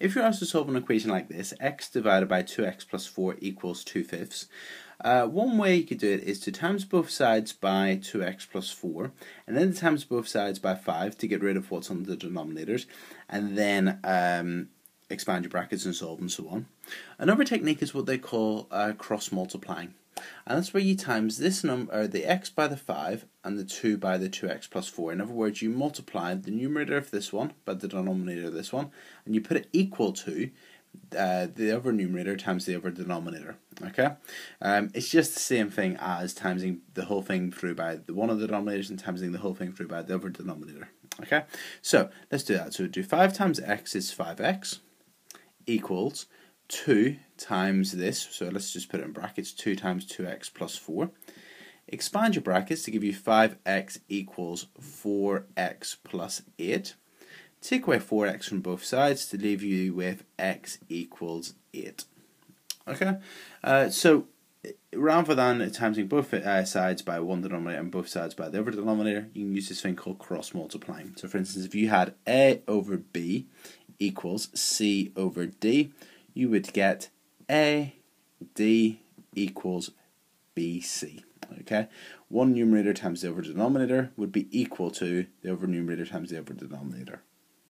If you're asked to solve an equation like this, x divided by 2x plus 4 equals 2 fifths, uh, one way you could do it is to times both sides by 2x plus 4, and then times both sides by 5 to get rid of what's on the denominators, and then um, expand your brackets and solve and so on. Another technique is what they call uh, cross multiplying. And that's where you times this number, the x by the 5 and the 2 by the 2x plus 4. In other words, you multiply the numerator of this one by the denominator of this one, and you put it equal to uh, the other numerator times the other denominator. Okay, um, it's just the same thing as timesing the whole thing through by the one of the denominators and timesing the whole thing through by the other denominator. Okay, so let's do that. So we do five times x is five x equals 2 times this, so let's just put it in brackets, 2 times 2x plus 4. Expand your brackets to give you 5x equals 4x plus 8. Take away 4x from both sides to leave you with x equals 8. Okay, uh, so rather than timesing both uh, sides by one denominator and both sides by the other denominator, you can use this thing called cross multiplying. So for instance, if you had a over b equals c over d, you would get A D equals BC. Okay, one numerator times the over denominator would be equal to the over numerator times the over denominator.